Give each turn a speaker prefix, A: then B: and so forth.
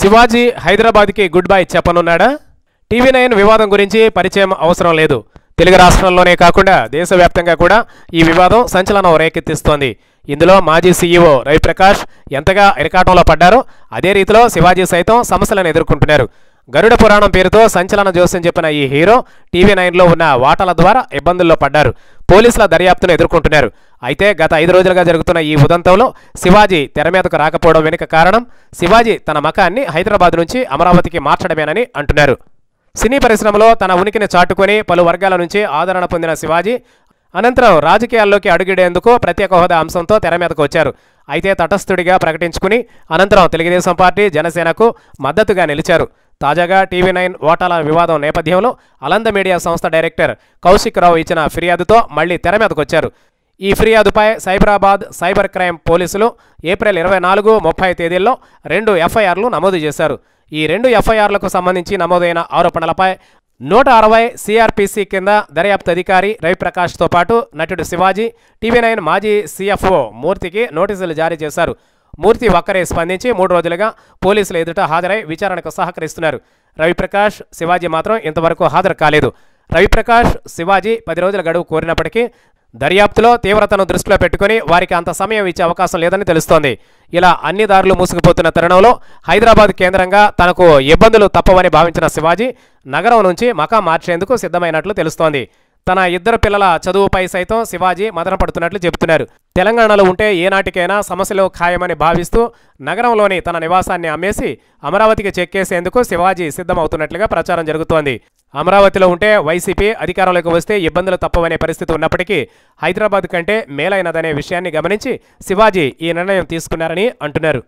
A: శివాజీ హైదరాబాద్కి good bye చెప్పనున్నాడా? TV nine వివాదం గురించి పరిచయం అవసరం లేదు. తెలుగు రాష్ట్రాల్లోనే కాకుండా దేశవ్యాప్తంగా కూడా ఈ వివాదం సంచలనం రేకెత్తిస్తోంది. ఇందులో మాజీ సీఈఓ రవిప్రకాష్ ఎంతగా ఇరకాటంలో పడ్డారో అదే రీతిలో శివాజీ సైతం సమస్యలను ఎదుర్కొంటున్నారు. గరుడ పురాణం పేరుతో సంచలన జోస్యం చెప్పిన ఈ హీరో టీవీ నైన్లో ఉన్న వాటాల ద్వారా ఇబ్బందుల్లో పడ్డారు. పోలీసుల దర్యాప్తును ఎదుర్కొంటున్నారు. అయితే గత ఐదు రోజులుగా జరుగుతున్న ఈ ఉదంతంలో శివాజీ తెర మీదకు రాకపోవడం వెనుక కారణం శివాజీ తన మకాన్ని హైదరాబాద్ నుంచి అమరావతికి మార్చడమేనని అంటున్నారు. సినీ పరిశ్రమలో తన ఉనికిని చాటుకొని పలు వర్గాల నుంచి ఆదరణ పొందిన శివాజీ అనంతరం రాజకీయాల్లోకి అడుగిడేందుకు ప్రత్యేక హోదా అంశంతో తెర మీదకు వచ్చారు. అయితే తటస్థుడిగా ప్రకటించుకుని అనంతరం తెలుగుదేశం పార్టీ జనసేనకు మద్దతుగా నిలిచారు. తాజాగా టీవీ నైన్ ఓటాల వివాదం నేపథ్యంలో అలంద మీడియా సంస్థ డైరెక్టర్ కౌశిక్ రావు ఇచ్చిన ఫిర్యాదుతో మళ్ళీ తెర మీదకు వచ్చారు. ఈ ఫిర్యాదుపై సైబరాబాద్ సైబర్ క్రైమ్ పోలీసులు ఏప్రిల్ ఇరవై నాలుగు ముప్పై తేదీల్లో రెండు ఎఫ్ఐఆర్లు నమోదు చేశారు. ఈ రెండు ఎఫ్ఐఆర్లకు సంబంధించి నమోదైన ఆరోపణలపై నూట అరవై సిఆర్పిసి కింద దర్యాప్తు అధికారి రవిప్రకాష్తో పాటు నటుడు శివాజీ టీవీ నైన్ మాజీ సీఎఫ్ఓ మూర్తికి నోటీసులు జారీ చేశారు. మూర్తి ఒక్కరే స్పందించి మూడు రోజులుగా పోలీసుల ఎదుట హాజరై విచారణకు సహకరిస్తున్నారు. రవిప్రకాష్ శివాజీ మాత్రం ఇంతవరకు హాజరు కాలేదు. రవిప్రకాష్ శివాజీ పది రోజుల గడువు కోరినప్పటికీ దర్యాప్తులో తీవ్రతను దృష్టిలో పెట్టుకుని వారికి అంత సమయం ఇచ్చే అవకాశం లేదని తెలుస్తోంది. ఇలా అన్ని దారులు మూసుకుపోతున్న తరుణంలో హైదరాబాద్ కేంద్రంగా తనకు ఇబ్బందులు తప్పవని భావించిన శివాజీ నగరం నుంచి మకా మార్చేందుకు సిద్ధమైనట్లు తెలుస్తోంది. తన ఇద్దరు పిల్లల చదువుపై సైతం శివాజీ మదనపడుతున్నట్లు చెబుతున్నారు. తెలంగాణలో ఉంటే ఏనాటికైనా సమస్యలు ఖాయమని భావిస్తూ నగరంలోని తన నివాసాన్ని అమ్మేసి అమరావతికి చెక్కేసేందుకు శివాజీ సిద్ధమవుతున్నట్లుగా ప్రచారం జరుగుతోంది. అమరావతిలో ఉంటే వైసీపీ అధికారంలోకి వస్తే ఇబ్బందులు తప్పవనే పరిస్థితి ఉన్నప్పటికీ హైదరాబాద్ కంటే మేలైనదనే విషయాన్ని గమనించి శివాజీ ఈ నిర్ణయం తీసుకున్నారని అంటున్నారు.